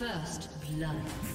First blood.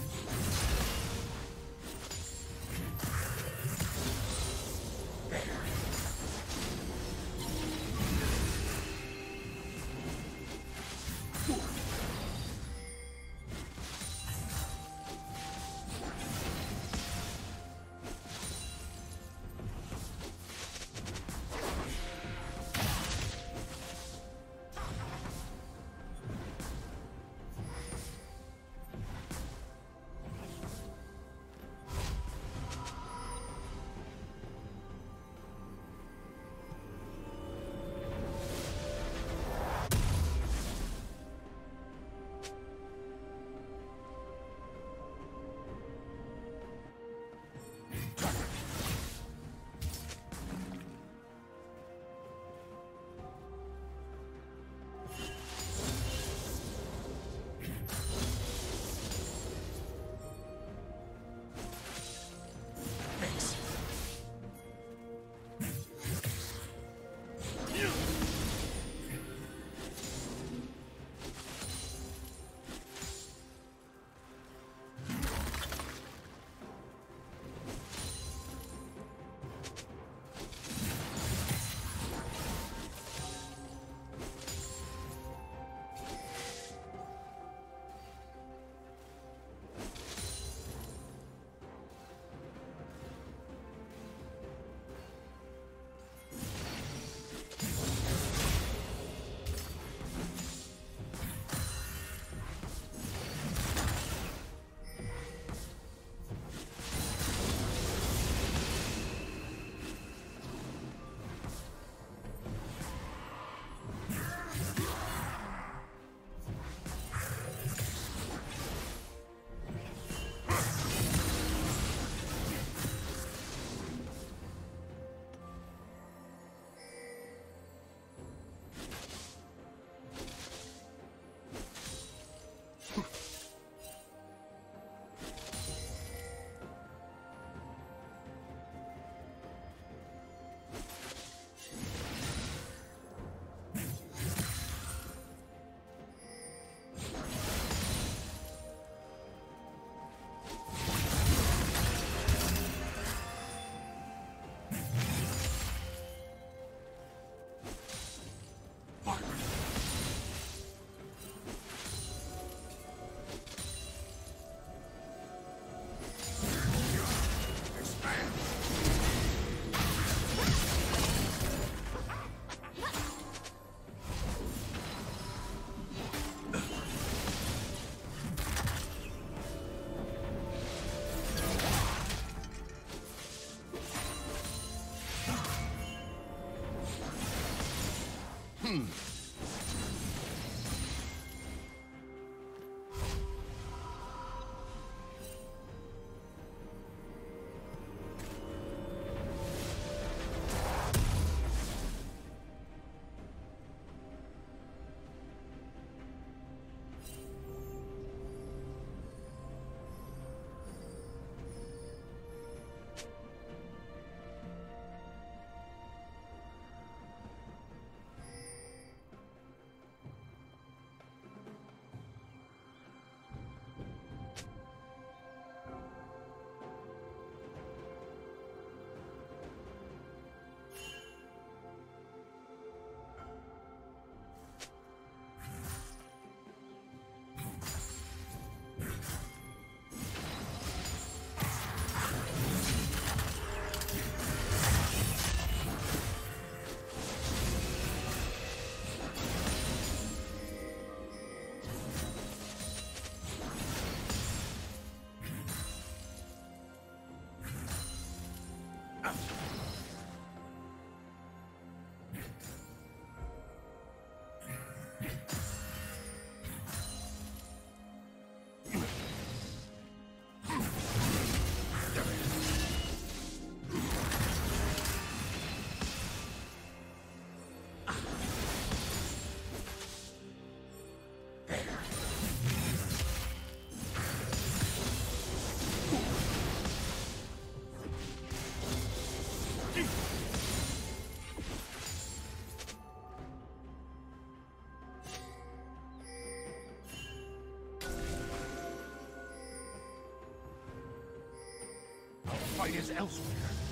Mm. Fight is elsewhere.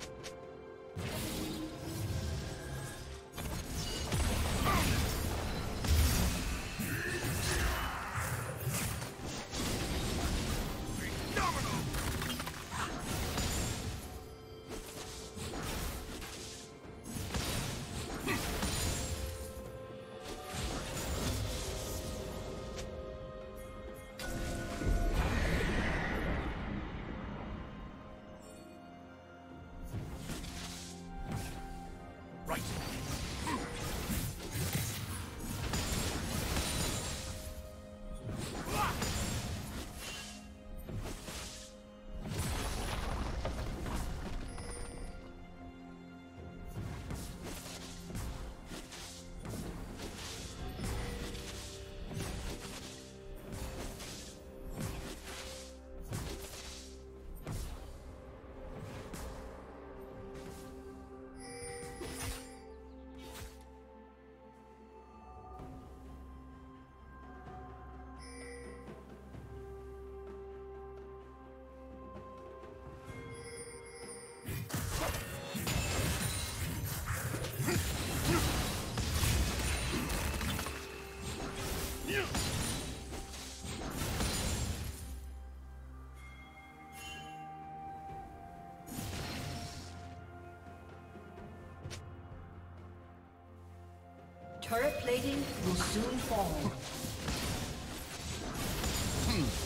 you Turret plating will soon fall. Blue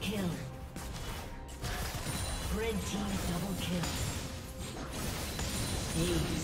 Kill. Red team double kill. Aced.